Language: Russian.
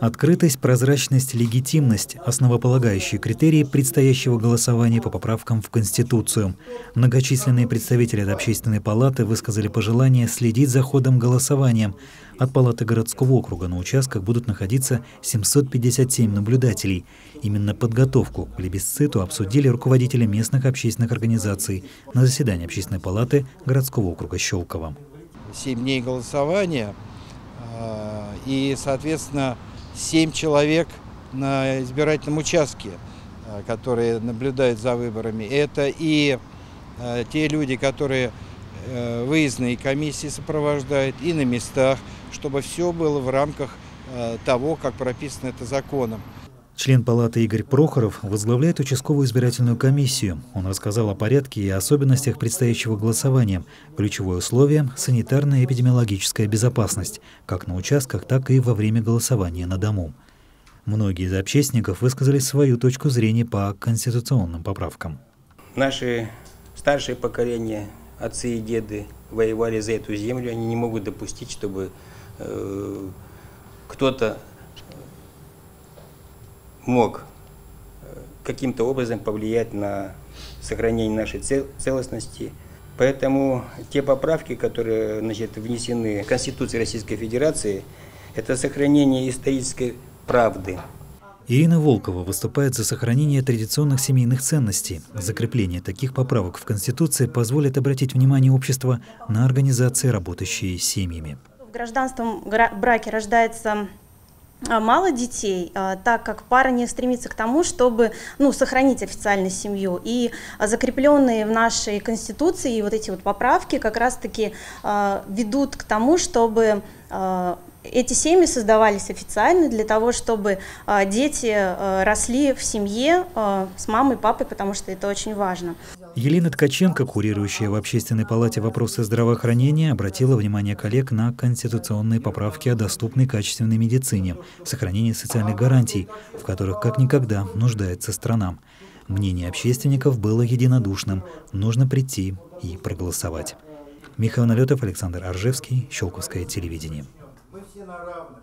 Открытость, прозрачность, легитимность – основополагающие критерии предстоящего голосования по поправкам в Конституцию. Многочисленные представители от Общественной палаты высказали пожелание следить за ходом голосования. От палаты городского округа на участках будут находиться 757 наблюдателей. Именно подготовку к плебисциту обсудили руководители местных общественных организаций на заседании Общественной палаты городского округа Щелково. Семь дней голосования а, и, соответственно, семь человек на избирательном участке, э, которые наблюдают за выборами. Это и э, те люди, которые э, выездные комиссии сопровождают, и на местах, чтобы все было в рамках того, как прописано это законом. Член палаты Игорь Прохоров возглавляет участковую избирательную комиссию. Он рассказал о порядке и особенностях предстоящего голосования. Ключевое условие – санитарная и эпидемиологическая безопасность, как на участках, так и во время голосования на дому. Многие из общественников высказали свою точку зрения по конституционным поправкам. Наши старшие поколения, отцы и деды воевали за эту землю, они не могут допустить, чтобы э, кто-то мог э, каким-то образом повлиять на сохранение нашей целостности. Поэтому те поправки, которые значит, внесены в Конституцию Российской Федерации, это сохранение исторической правды. Ирина Волкова выступает за сохранение традиционных семейных ценностей. Закрепление таких поправок в Конституции позволит обратить внимание общества на организации, работающие с семьями. В гражданском браке рождается мало детей, а, так как пара не стремится к тому, чтобы ну, сохранить официально семью. И закрепленные в нашей Конституции вот эти вот поправки как раз-таки а, ведут к тому, чтобы эти семьи создавались официально для того, чтобы а, дети а, росли в семье а, с мамой, папой, потому что это очень важно. Елена Ткаченко, курирующая в Общественной палате вопросы здравоохранения, обратила внимание коллег на конституционные поправки о доступной качественной медицине, сохранении социальных гарантий, в которых как никогда нуждается страна. Мнение общественников было единодушным. Нужно прийти и проголосовать. Михаил Налетов, Александр Аржевский, Щелковское телевидение на равных.